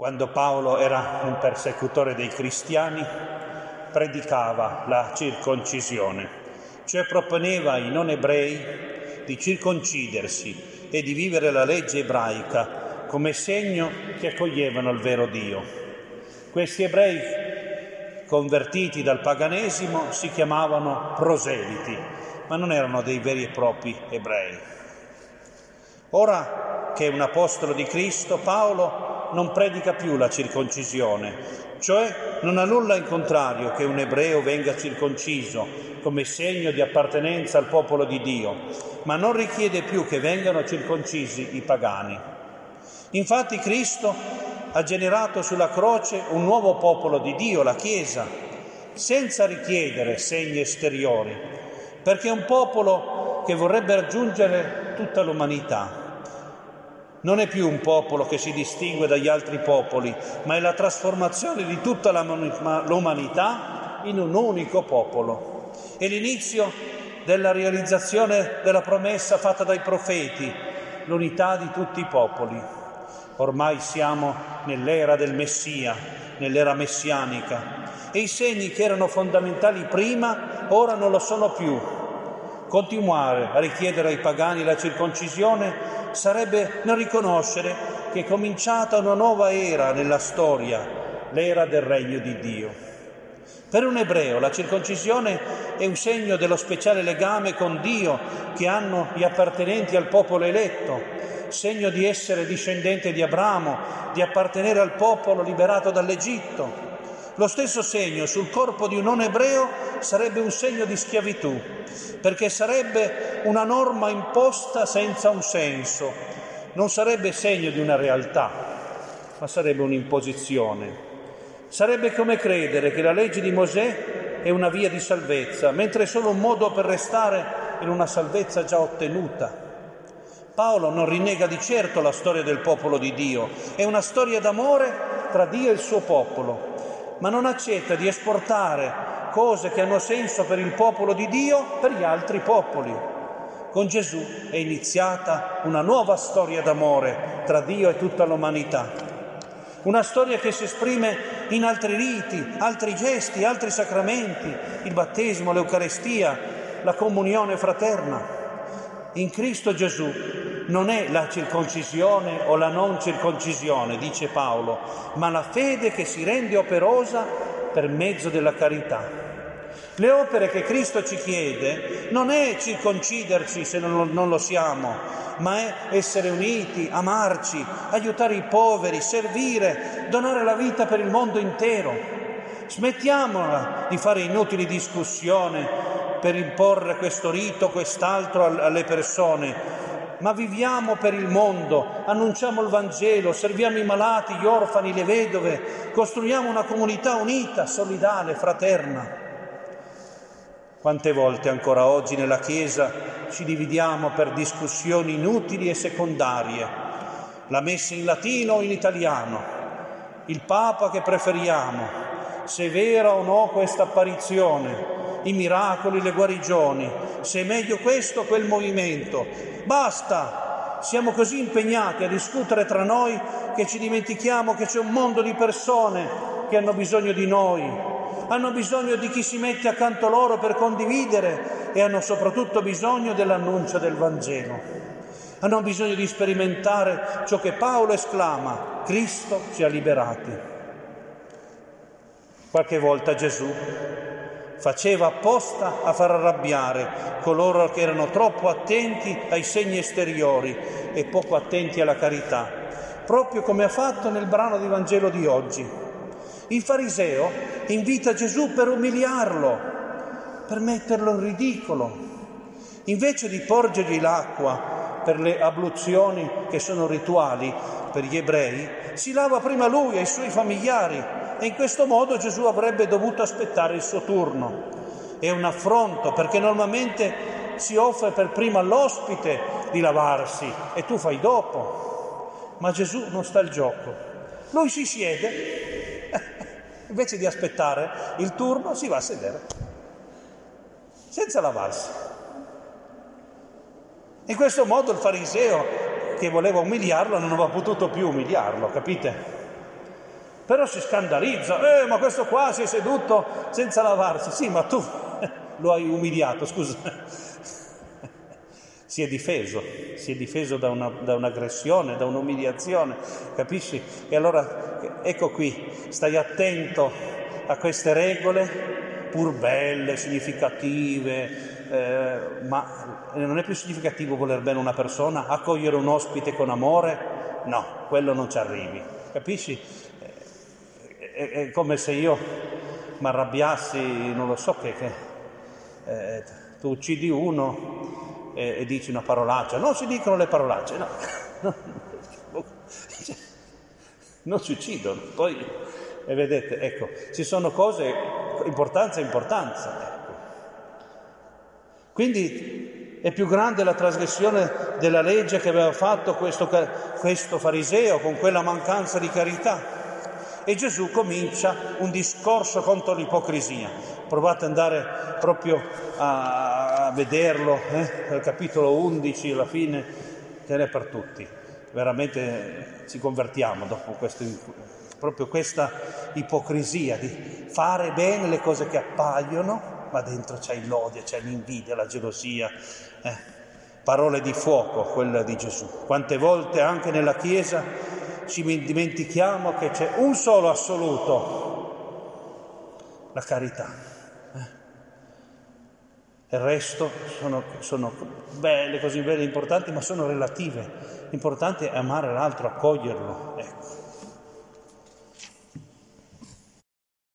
Quando Paolo era un persecutore dei cristiani, predicava la circoncisione, cioè proponeva ai non ebrei di circoncidersi e di vivere la legge ebraica come segno che accoglievano il vero Dio. Questi ebrei convertiti dal paganesimo si chiamavano proseliti, ma non erano dei veri e propri ebrei. Ora che è un apostolo di Cristo, Paolo non predica più la circoncisione, cioè non ha nulla in contrario che un ebreo venga circonciso come segno di appartenenza al popolo di Dio, ma non richiede più che vengano circoncisi i pagani. Infatti Cristo ha generato sulla croce un nuovo popolo di Dio, la Chiesa, senza richiedere segni esteriori, perché è un popolo che vorrebbe raggiungere tutta l'umanità non è più un popolo che si distingue dagli altri popoli, ma è la trasformazione di tutta l'umanità in un unico popolo. È l'inizio della realizzazione della promessa fatta dai profeti, l'unità di tutti i popoli. Ormai siamo nell'era del Messia, nell'era messianica, e i segni che erano fondamentali prima ora non lo sono più. Continuare a richiedere ai pagani la circoncisione sarebbe non riconoscere che è cominciata una nuova era nella storia, l'era del regno di Dio. Per un ebreo la circoncisione è un segno dello speciale legame con Dio che hanno gli appartenenti al popolo eletto, segno di essere discendente di Abramo, di appartenere al popolo liberato dall'Egitto. Lo stesso segno sul corpo di un non ebreo sarebbe un segno di schiavitù, perché sarebbe una norma imposta senza un senso, non sarebbe segno di una realtà, ma sarebbe un'imposizione. Sarebbe come credere che la legge di Mosè è una via di salvezza, mentre è solo un modo per restare in una salvezza già ottenuta. Paolo non rinnega di certo la storia del popolo di Dio, è una storia d'amore tra Dio e il suo popolo, ma non accetta di esportare cose che hanno senso per il popolo di Dio per gli altri popoli. Con Gesù è iniziata una nuova storia d'amore tra Dio e tutta l'umanità. Una storia che si esprime in altri riti, altri gesti, altri sacramenti, il battesimo, l'Eucarestia, la comunione fraterna. In Cristo Gesù non è la circoncisione o la non circoncisione, dice Paolo, ma la fede che si rende operosa per mezzo della carità. Le opere che Cristo ci chiede non è circonciderci se non, non lo siamo, ma è essere uniti, amarci, aiutare i poveri, servire, donare la vita per il mondo intero. Smettiamola di fare inutili discussioni per imporre questo rito, quest'altro alle persone, ma viviamo per il mondo, annunciamo il Vangelo, serviamo i malati, gli orfani, le vedove, costruiamo una comunità unita, solidale, fraterna. Quante volte ancora oggi nella Chiesa ci dividiamo per discussioni inutili e secondarie, la messa in latino o in italiano, il Papa che preferiamo, se è vera o no questa apparizione, i miracoli, le guarigioni, se è meglio questo o quel movimento. Basta! Siamo così impegnati a discutere tra noi che ci dimentichiamo che c'è un mondo di persone che hanno bisogno di noi, hanno bisogno di chi si mette accanto loro per condividere e hanno soprattutto bisogno dell'annuncio del Vangelo. Hanno bisogno di sperimentare ciò che Paolo esclama, Cristo ci ha liberati. Qualche volta Gesù faceva apposta a far arrabbiare coloro che erano troppo attenti ai segni esteriori e poco attenti alla carità, proprio come ha fatto nel brano di Vangelo di oggi. Il fariseo invita Gesù per umiliarlo, per metterlo in ridicolo. Invece di porgergli l'acqua per le abluzioni che sono rituali per gli ebrei, si lava prima lui e i suoi familiari e in questo modo Gesù avrebbe dovuto aspettare il suo turno. È un affronto perché normalmente si offre per prima all'ospite di lavarsi e tu fai dopo. Ma Gesù non sta al gioco. Lui si siede, invece di aspettare il turno si va a sedere, senza lavarsi. In questo modo il fariseo che voleva umiliarlo non aveva potuto più umiliarlo, capite? Però si scandalizza, eh, ma questo qua si è seduto senza lavarsi, sì, ma tu lo hai umiliato, scusa. si è difeso, si è difeso da, una, da un'aggressione, da un'umiliazione, capisci? E allora ecco qui, stai attento a queste regole, pur belle, significative, eh, ma non è più significativo voler bene una persona, accogliere un ospite con amore? No, quello non ci arrivi, capisci? È, è come se io mi arrabbiassi, non lo so che, che eh, tu uccidi uno e, e, dici una parolaccia, non si dicono le parolacce, no, non si uccidono, poi e vedete, ecco, ci sono cose, importanza importanza. Ecco. Quindi è più grande la trasgressione della legge che aveva fatto questo, questo fariseo con quella mancanza di carità. E Gesù comincia un discorso contro l'ipocrisia. Provate ad andare proprio a, vederlo, eh? nel capitolo 11, alla fine, ce n'è per tutti. Veramente ci convertiamo dopo questo proprio questa ipocrisia di fare bene le cose che appaiono, ma dentro c'è l'odio, c'è l'invidia, la gelosia. Eh, parole di fuoco, quella di Gesù. Quante volte anche nella Chiesa ci dimentichiamo che c'è un solo assoluto, la carità. Eh. Il resto sono, sono belle, così belle, importanti, ma sono relative. L'importante è amare l'altro, accoglierlo. Ecco.